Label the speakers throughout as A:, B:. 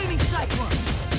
A: Flaming Cyclone!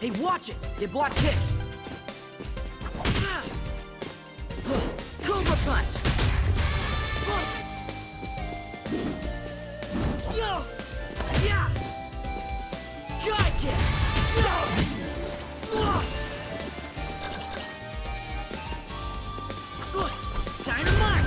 A: Hey, watch it! They block kicks! Cobra Punch! Yo! Yeah! Guy Kick! Dynamite!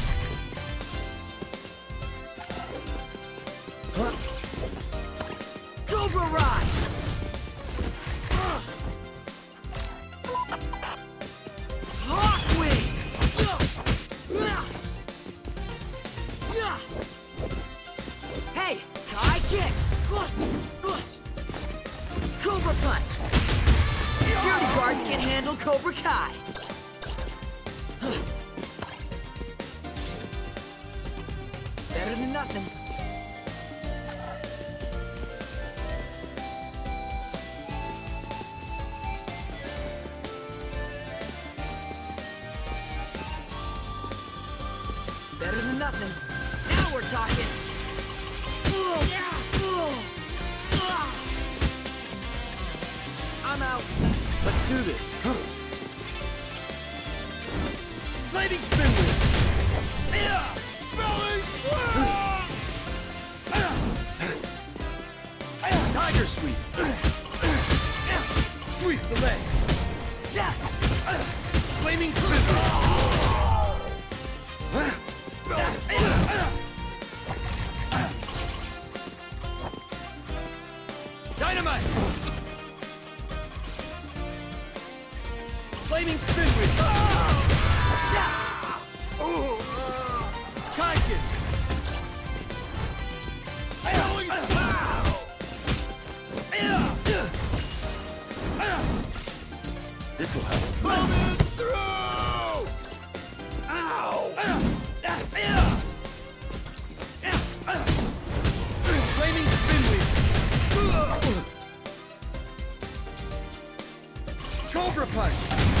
A: handle Cobra Kai! Better than nothing. Better than nothing. Now we're talking. I'm out.
B: Let's do this. Lightning spin wheel. Yeah. Belly Tiger sweep. Sweep the leg. Flaming spin wheel. Dynamite. Flaming spin wheel. Uh, Kaijin. Belly This'll help. Coming through! Ow! Flaming spin. Cobra punch.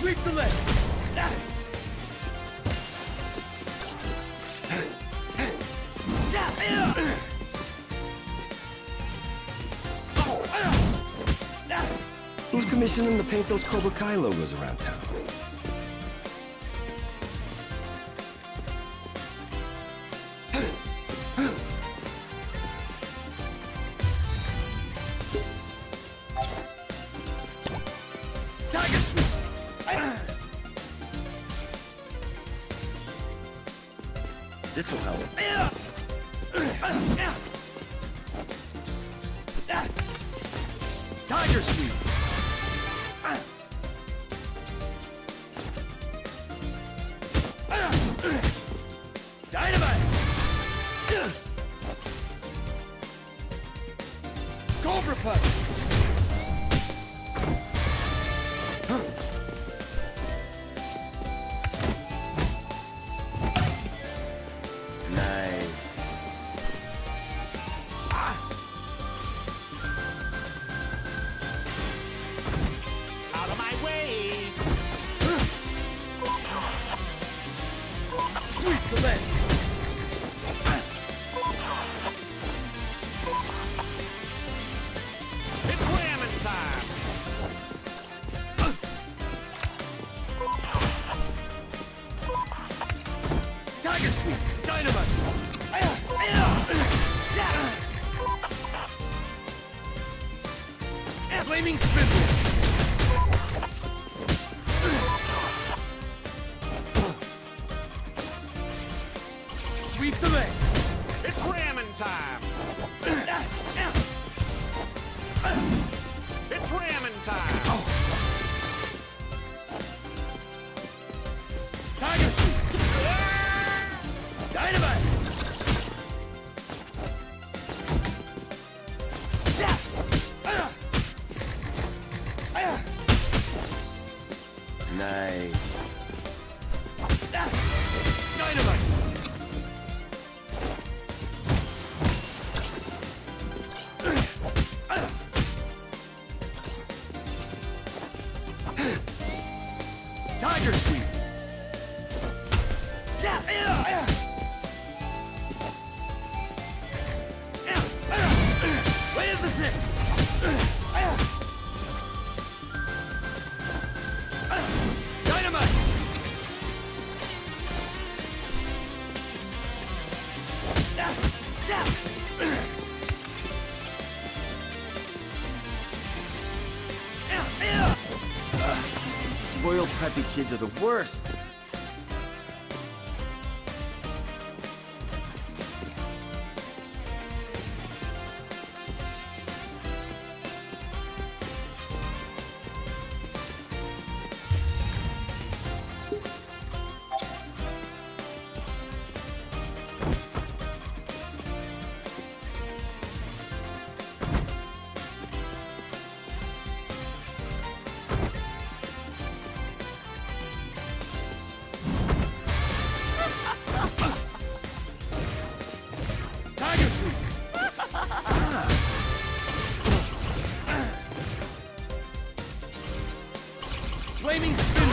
B: Sweep the.
C: Who's commissioning to paint those Cobra Kai logos around town?
B: You. dynamite! Flaming spindle! Sweep the leg!
D: It's ramming time! It's ramming time!
C: Nice. spoiled preppy kids are the worst.
B: Flaming spin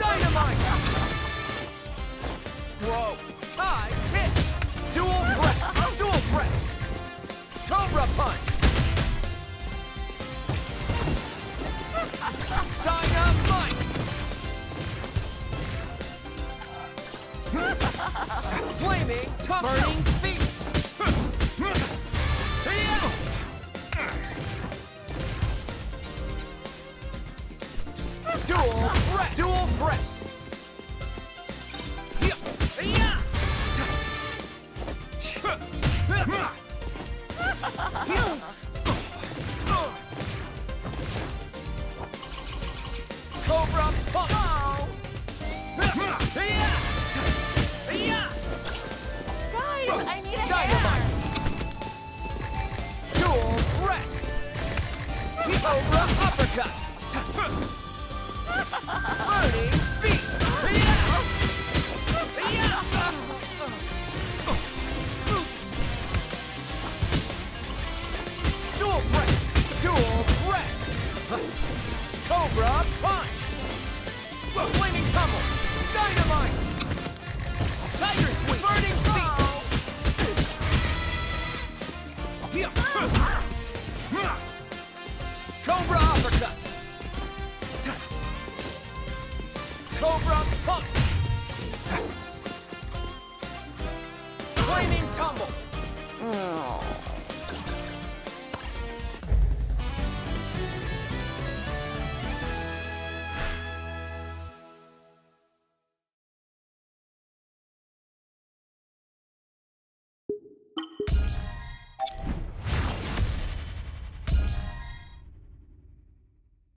B: Dynamite!
E: Whoa! Flaming, tough. Burning, uppercut. Burning feet. Dual threat. Dual threat. Cobra punch.
F: Flaming tumble. Dynamite. Tiger
E: sweep.
F: Burning
E: feet. Yeah. Cobra uppercut! Cobra pump! Flaming tumble!
G: Oh.